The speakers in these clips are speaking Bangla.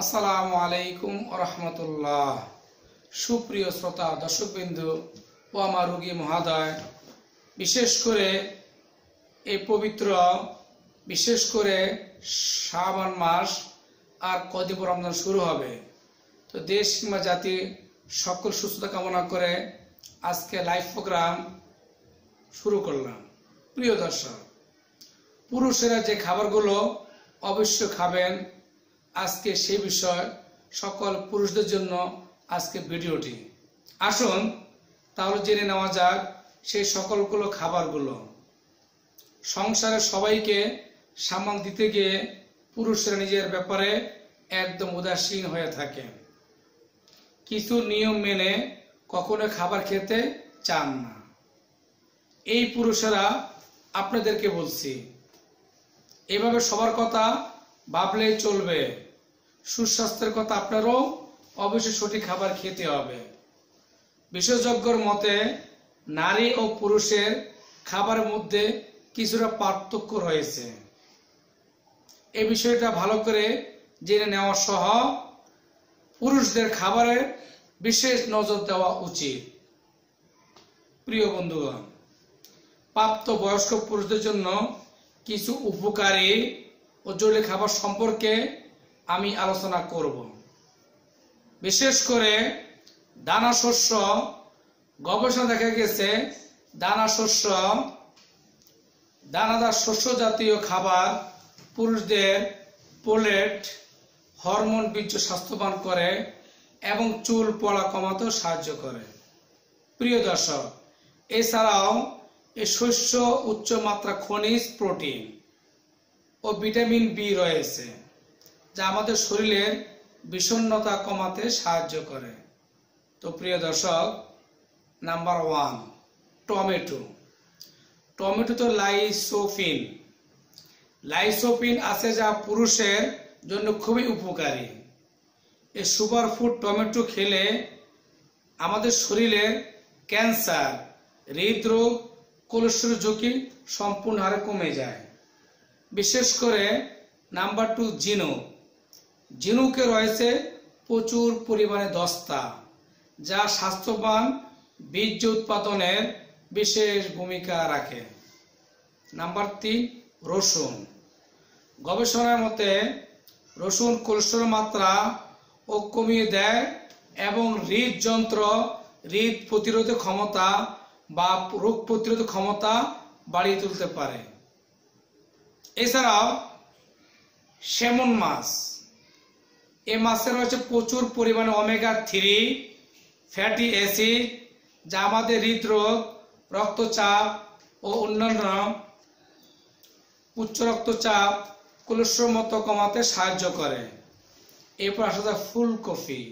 আসসালামু আলাইকুম রহমতুল্লাহ। সুপ্রিয় শ্রোতা, দর্শকবিন্দু ও আমার রোগী মহাদয়, বিশেষ করে এই পবিত্র, বিশেষ করে শ্রাবণ মাস আর পর রমজান শুরু হবে। তো দেশ কিংবা জাতি সকল সুস্থতা কামনা করে আজকে লাইভ প্রোগ্রাম শুরু করলাম। প্রিয় দর্শক, পুরুষেরা যে খাবারগুলো অবশ্য খাবেন আজকে সেই বিষয় সকল পুরুষদের জন্য আজকে ভিডিওটি। আসুন, তাহলে জেনে নেওয়া যাক সেই সকলগুলো খাবারগুলো। সংসারে সবাইকে সামাল দিতে গিয়ে পুরুষরা নিজের ব্যাপারে একদম উদাসীন হয়ে থাকে। কিছু নিয়ম মেনে কখনো খাবার খেতে চান না। এই পুরুষেরা আপনাদেরকে বলছি, এভাবে সবার কথা ভাবলেই চলবে। সুস্বাস্থ্যের কথা আপনারও অবশ্যই সঠিক খাবার খেতে হবে। বিশেষজ্ঞর মতে, নারী ও পুরুষের খাবারের মধ্যে কিছুটা পার্থক্য রয়েছে। এ বিষয়টা ভালো করে জেনে নেওয়া সহ পুরুষদের খাবারে বিশেষ নজর দেওয়া উচিত। প্রিয় বন্ধুগণ, প্রাপ্ত বয়স্ক পুরুষদের জন্য কিছু উপকারী ও জরুরি খাবার সম্পর্কে আমি আলোচনা করব। বিশেষ করে দানা শস্য গবেষণা দেখা গেছে, দানা শস্য, দানাদার শস্য জাতীয় খাবার পুরুষদের পোলেট হরমোন বীর্য স্বাস্থ্যবান করে এবং চুল পড়া কমাতেও সাহায্য করে। প্রিয় দর্শক, এছাড়াও এই শস্য উচ্চ মাত্রা খনিজ প্রোটিন ও ভিটামিন বি রয়েছে। যা আমাদের শরীরের বিষণ্ণতা কমাতে সাহায্য করে। তো প্রিয় দর্শক, নাম্বার ওয়ান, টমেটো। টমেটো তো লাইসোফিন। লাইসোফিন আছে যা পুরুষের জন্য খুবই উপকারী। এই সুপার ফুড টমেটো খেলে আমাদের শরীরের ক্যান্সার, হৃদরোগ, কোলেস্ট্রল ঝুঁকি সম্পূর্ণ হারে কমে যায়। বিশেষ করে নাম্বার টু, জিনু। জিনুকে রয়েছে প্রচুর পরিমাণে দস্তা, যা স্বাস্থ্যবান বীর্য উৎপাদনের বিশেষ ভূমিকা রাখে। নাম্বার তিন, রসুন। গবেষণার মতে, রসুন কোলেস্ট্রল মাত্রা ও কমিয়ে দেয় এবং হৃদযন্ত্র, হৃদ প্রতিরোধ ক্ষমতা বা রোগ প্রতিরোধ ক্ষমতা বাড়িয়ে তুলতে পারে। এছাড়াও, সেমন মাছ। এ মাছে রয়েছে প্রচুর পরিমাণে ওমেগা থ্রি ফ্যাটি অ্যাসিড যা আমাদের হৃদরোগ, রক্তচাপ ও অন্যান্য উচ্চ রক্তচাপ কোলেস্ট্রল মতো কমাতে সাহায্য করে। এরপর আসা ফুলকপি।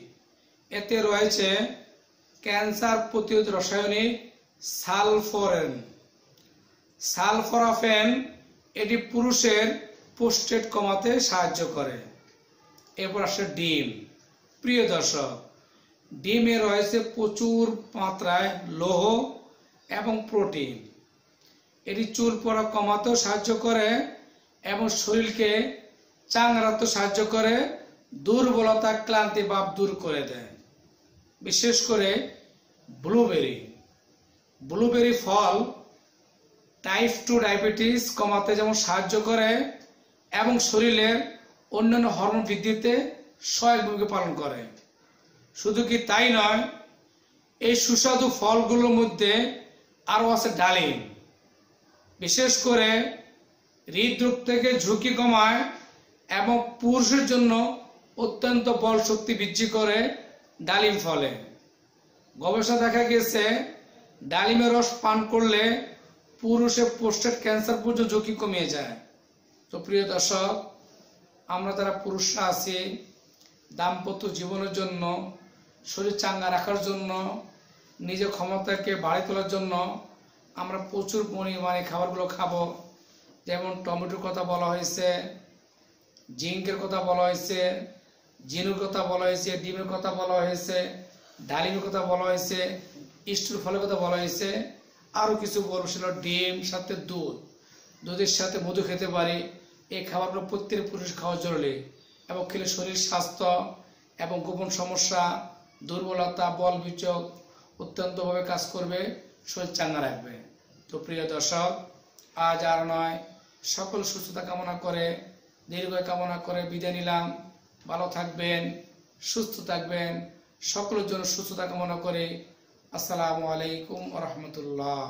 এতে রয়েছে ক্যান্সার প্রতিরোধ রাসায়নিক সালফোরেন। সালফোরাফেন এটি পুরুষের পোস্টেট কমাতে সাহায্য করে। এরপর আসে ডিম। প্রিয় দর্শক, ডিমে রয়েছে প্রচুর মাত্রায় লৌহ এবং প্রোটিন। এটি চুল পড়া কমাতেও সাহায্য করে এবং শরীরকে চাংড়াতে সাহায্য করে, দুর্বলতা, ক্লান্তি ভাব দূর করে দেয়। বিশেষ করে ব্লুবেরি। ব্লুবেরি ফল টাইপ টু ডায়াবেটিস কমাতে যেমন সাহায্য করে এবং শরীরের অন্যান্য হরমোন বৃদ্ধিতে সহায়ক ভূমিকা পালন করে। শুধু কি তাই নয়, এই সুস্বাদু ফলগুলোর মধ্যে আরও আছে ডালিম। বিশেষ করে হৃদরোগ থেকে ঝুঁকি কমায় এবং পুরুষের জন্য অত্যন্ত বল শক্তি বৃদ্ধি করে ডালিম ফলে। গবেষণা দেখা গেছে ডালিমের রস পান করলে পুরুষের পোস্টেট ক্যান্সার পর্যন্ত ঝুঁকি কমিয়ে যায়। তো প্রিয় দর্শক আমরা যারা পুরুষরা আছি, দাম্পত্য জীবনের জন্য, শরীর চাঙ্গা রাখার জন্য, নিজের ক্ষমতাকে বাড়িয়ে তোলার জন্য আমরা প্রচুর পরিমাণে খাবারগুলো খাব। যেমন টমেটোর কথা বলা হয়েছে জিঙ্কের কথা বলা হয়েছে জিনুর কথা বলা হয়েছে, ডিমের কথা বলা হয়েছে, ডালিমের কথা বলা হয়েছে স্টুর ফলের কথা বলা হয়েছে আরও কিছু বলব সেটা ডিম, সাথে দুধ। দুধের সাথে মধু খেতে পারি। এই খাবারগুলো প্রত্যেক পুরুষ খাওয়া জরুরি এবং খেলে শরীর, স্বাস্থ্য এবং গোপন সমস্যা, দুর্বলতা, বল বিচক অত্যন্তভাবে কাজ করবে, শরীর চাঙ্গা রাখবে। তো প্রিয় দর্শক, আজ আর নয়, সকল সুস্থতা কামনা করে, দীর্ঘ কামনা করে বিদায় নিলাম। ভালো থাকবেন, সুস্থ থাকবেন, সকলের জন্য সুস্থতা কামনা করে। আসসালামু আলাইকুম রহমতুল্লাহ।